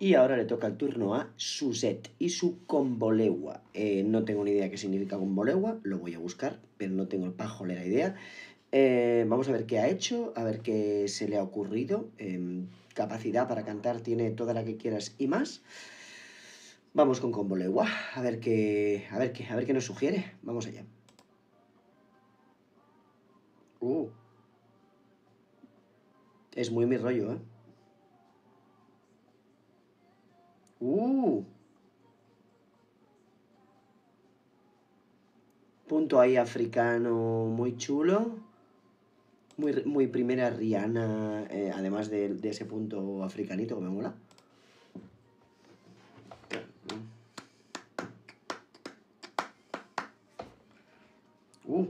Y ahora le toca el turno a Suset y su combolegua. Eh, no tengo ni idea qué significa combolegua, lo voy a buscar, pero no tengo el la idea. Eh, vamos a ver qué ha hecho, a ver qué se le ha ocurrido. Em, capacidad para cantar tiene toda la que quieras y más. Vamos con combolegua, a ver qué, a ver qué, a ver qué nos sugiere. Vamos allá. Uh. Es muy mi rollo, ¿eh? Uh. Punto ahí africano muy chulo. Muy, muy primera Rihanna, eh, además de, de, ese punto africanito que me mola. Uh.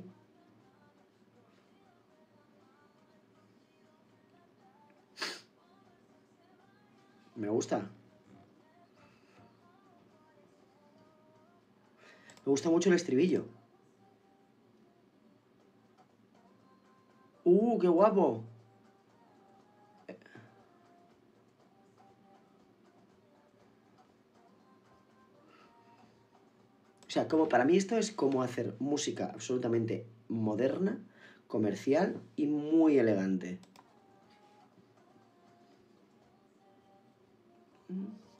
Me gusta. Me gusta mucho el estribillo. ¡Uh, qué guapo! O sea, como para mí esto es como hacer música absolutamente moderna, comercial y muy elegante.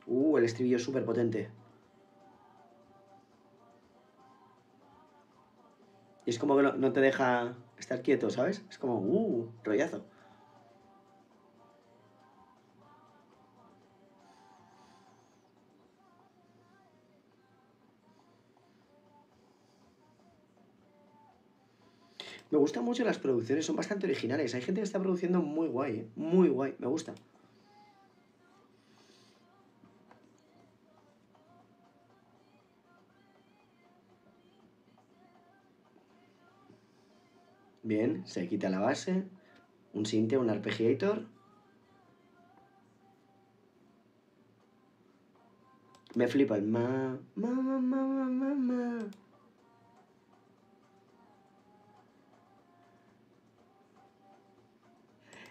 Uh, el estribillo es súper potente. Es como que no, te deja estar quieto, ¿sabes? Es como, uh, rollazo. Me gustan mucho las producciones, son bastante originales. Hay gente que está produciendo muy guay, ¿eh? muy guay, me gusta. Bien, se quita la base, un sinte, un arpeggiator. Me flipa el ma, ma, ma, ma, ma, ma.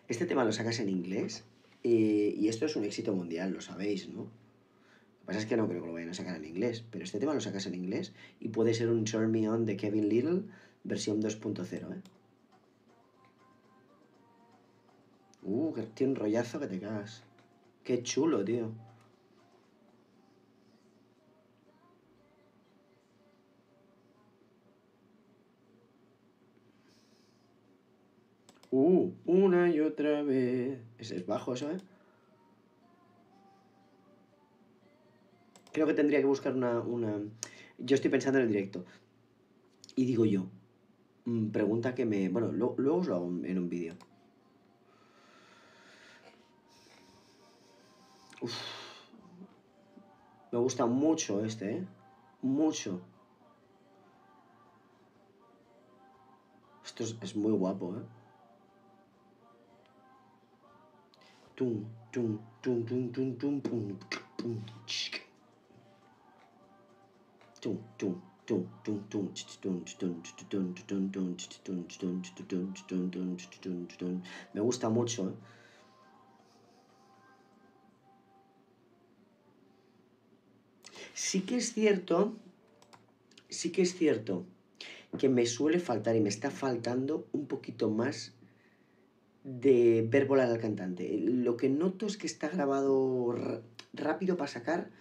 Este tema lo sacas en inglés eh, y esto es un éxito mundial, lo sabéis, ¿no? Lo que pasa es que no creo que lo vayan a sacar en inglés, pero este tema lo sacas en inglés y puede ser un Turn Me On de Kevin Little versión 2.0, ¿eh? Uh, que tiene un rollazo que te cagas. Qué chulo, tío. Uh, una y otra vez. Es bajo eso, ¿eh? Creo que tendría que buscar una, una... Yo estoy pensando en el directo. Y digo yo, mm, pregunta que me... Bueno, luego os lo hago en un vídeo. Me gusta mucho este, ¿eh? Mucho. Esto es, muy guapo, ¿eh? Tum, tum, tum, tum, tum, tum, pum, pum, tum, tum, tum, tum, tum, Me gusta mucho, ¿eh? Sí que es cierto, sí que es cierto que me suele faltar y me está faltando un poquito más de ver volar al cantante. Lo que noto es que está grabado rápido para sacar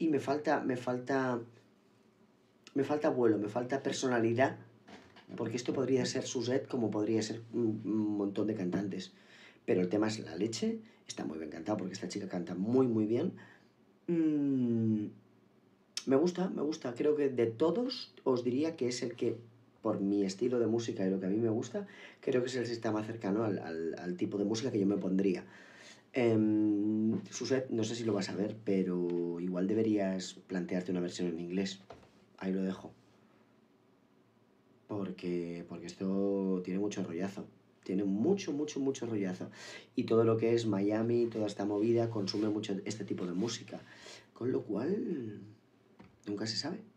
y me falta, me falta, me falta vuelo, me falta personalidad, porque esto podría ser Suzette como podría ser un, montón de cantantes. Pero el tema es la leche, está muy bien cantado porque esta chica canta muy muy bien. Mm, me gusta, me gusta. Creo que de todos os diría que es el que, por mi estilo de música y lo que a mí me gusta, creo que es el sistema cercano al, tipo de música que yo me pondría. Eh, Suset, no sé si lo vas a ver, pero igual deberías plantearte una versión en inglés. Ahí lo dejo. Porque, porque esto tiene mucho rollazo. Tiene mucho, mucho, mucho rollazo. Y todo lo que es Miami, toda esta movida, consume mucho este tipo de música. Con lo cual, Nunca se sabe.